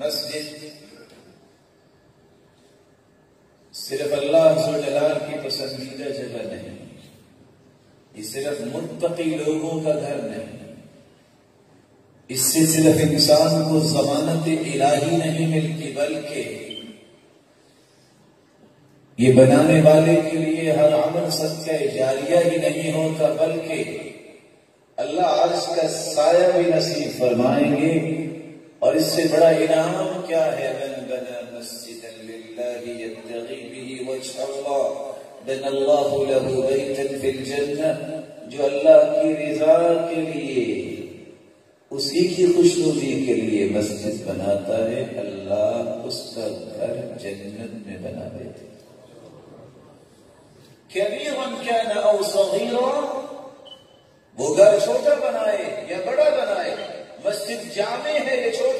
مسجد صرف اللہ جلال کی پسندیدہ جگہ نہیں، یہ صرف متقی لوگوں کا گھر نہیں۔ اس سے صرف انسان کو ضمانت الہی نہیں ملتی، بلکہ یہ بنانے والے کے لیے ہر عمل سب کا جاریہ ہی نہیں ہوتا، بلکہ اللہ عرض کا سایہ بھی نصیب فرمائیں گے۔ اور اس سے بڑا انعام کیا ہے؟ من بنا مسجد للہ یتغی به وجہ اللہ بن اللہ له بیتا فی الجنہ جو اللہ کی رضا کے لیے، اسی کی خوشنودی کے لیے مسجد بناتا ہے، اللہ اس کا گھر جنت میں بنا دیتے کبیرا کان او صغیرا وہ گھر چھوٹا بنائے یا بڑا بنائے، مسجد جامع ہے یا چھوٹی